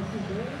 Muito bem.